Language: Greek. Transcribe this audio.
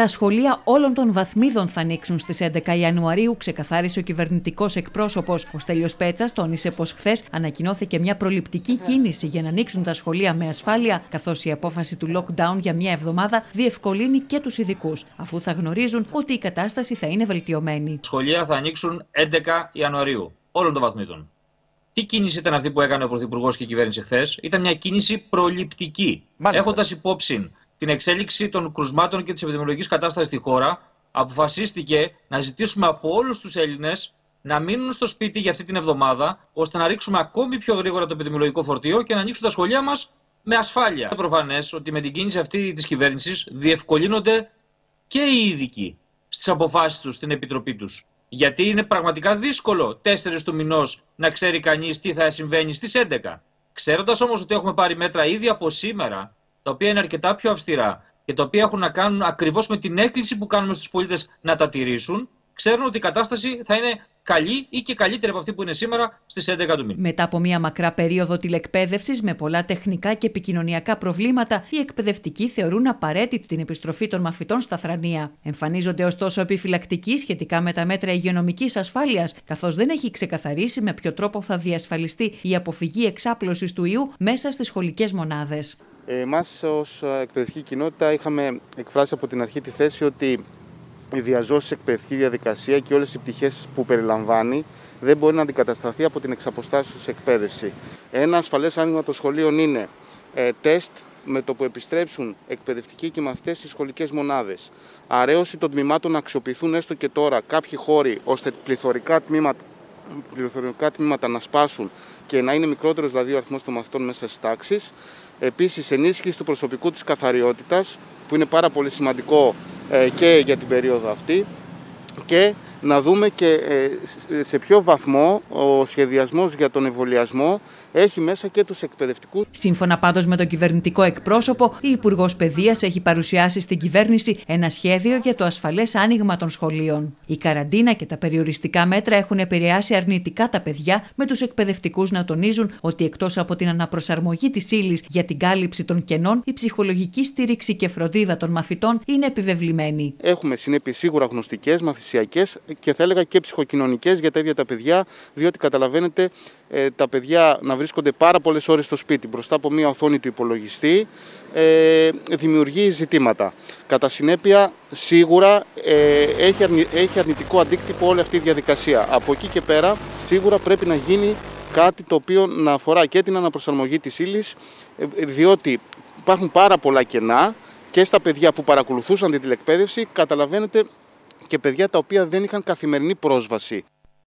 Τα σχολεία όλων των βαθμίδων θα ανοίξουν στις 11 Ιανουαρίου, ξεκαθάρισε ο κυβερνητικός εκπρόσωπος. Ο Στέλιος Πέτσας τόνισε πως χθες ανακοινώθηκε μια προληπτική κίνηση για να ανοίξουν τα σχολεία με ασφάλεια, καθώς η απόφαση του lockdown για μια εβδομάδα διευκολύνει και τους ειδικούς, αφού θα γνωρίζουν ότι η κατάσταση θα είναι βελτιωμένη. Σχολεία θα ανοίξουν 11 Ιανουαρίου όλων των βαθμίδων. Τι κίνηση ήταν αυτή που έκανε ο Πρωθυπουργός και η κυβέρνηση χθες, ήταν μια κίνηση προληπτική. Έχοντας υπόψη την εξέλιξη των κρουσμάτων και της επιδημιολογικής κατάστασης στη χώρα, αποφασίστηκε να ζητήσουμε από όλους τους Έλληνες να μείνουν στο σπίτι για αυτή την εβδομάδα, ώστε να ρίξουμε ακόμη πιο γρήγορα το επιδημιολογικό φορτίο και να ανοίξουν τα σχολεία μας με ασφάλεια. Είναι προφανές ότι με την κίνηση αυτή της κυβέρνησης διευκολύνονται και οι ειδικοί στις αποφάσεις τους, στην επιτροπή τους. Γιατί είναι πραγματικά δύσκολο 4 του μηνός να ξέρει κανείς τι θα συμβαίνει στις 11. Ξέροντας όμως ότι έχουμε πάρει μέτρα ήδη από σήμερα, τα οποία είναι αρκετά πιο αυστηρά και τα οποία έχουν να κάνουν ακριβώς με την έκκληση που κάνουμε στους πολίτες να τα τηρήσουν, ξέρουν ότι η κατάσταση θα είναι καλή ή και καλύτερη από αυτή που είναι σήμερα στις 11 του μήνα. Μετά από μια μακρά περίοδο τηλεκπαίδευσης με πολλά τεχνικά και επικοινωνιακά προβλήματα, οι εκπαιδευτικοί θεωρούν απαραίτητη την επιστροφή των μαθητών στα θρανία. Εμφανίζονται ωστόσο επιφυλακτικοί σχετικά με τα μέτρα υγειονομικής ασφάλειας, καθώς δεν έχει ξεκαθαρίσει με ποιο τρόπο θα διασφαλιστεί η αποφυγή εξάπλωσης του ιού μέσα στις σχολικές μονάδες. Εμάς ως εκπαιδευτική κοινότητα είχαμε εκφράσει από την αρχή τη θέση ότι η διαζώση εκπαιδευτική διαδικασία και όλες οι πτυχές που περιλαμβάνει δεν μπορεί να αντικατασταθεί από την εξαποστάσεως εκπαίδευση. Ένα ασφαλές άνοιγμα των σχολείων είναι ε, τεστ με το που επιστρέψουν εκπαιδευτικοί και μαθητές στις σχολικές μονάδες. Αρέωση των τμήματων να αξιοποιηθούν έστω και τώρα κάποιοι χώροι ώστε πληθωρικά τμήματα, πληθωρικά τμήματα να σπάσουν και να είναι μικρότερος δηλαδή ο αριθμός των μαθητών μέσα στις τάξεις. Επίσης, ενίσχυση του προσωπικού της καθαριότητας, που είναι πάρα πολύ σημαντικό ε, και για την περίοδο αυτή. Και να δούμε και ε, σε ποιο βαθμό ο σχεδιασμός για τον εμβολιασμό έχει μέσα και τους εκπαιδευτικούς. Σύμφωνα πάντως με τον κυβερνητικό εκπρόσωπο, η Υπουργός Παιδείας έχει παρουσιάσει στην κυβέρνηση ένα σχέδιο για το ασφαλές άνοιγμα των σχολείων. Η καραντίνα και τα περιοριστικά μέτρα έχουν επηρεάσει αρνητικά τα παιδιά, με τους εκπαιδευτικούς να τονίζουν ότι εκτός από την αναπροσαρμογή της ύλης για την κάλυψη των κενών, η ψυχολογική στήριξη και φροντίδα των μαθητών είναι επιβεβλημένη. Έχουμε συνέπειες σίγουρα γνωστικές, μαθησιακές και θα έλεγα και ψυχοκοινωνικές για τα ίδια τα παιδιά, διότι καταλαβαίνετε ε, τα παιδιά να βρίσκονται πάρα πολλές ώρες στο σπίτι μπροστά από μια οθόνη του υπολογιστή ε, δημιουργεί ζητήματα. Κατά συνέπεια, σίγουρα ε, έχει, έχει αρνητικό αντίκτυπο όλη αυτή η διαδικασία. Από εκεί και πέρα, σίγουρα πρέπει να γίνει κάτι το οποίο να αφορά και την αναπροσαρμογή της ύλης, ε, διότι υπάρχουν πάρα πολλά κενά και στα παιδιά που παρακολουθούσαν την τηλεκπαίδευση, καταλαβαίνετε και παιδιά τα οποία δεν είχαν καθημερινή πρόσβαση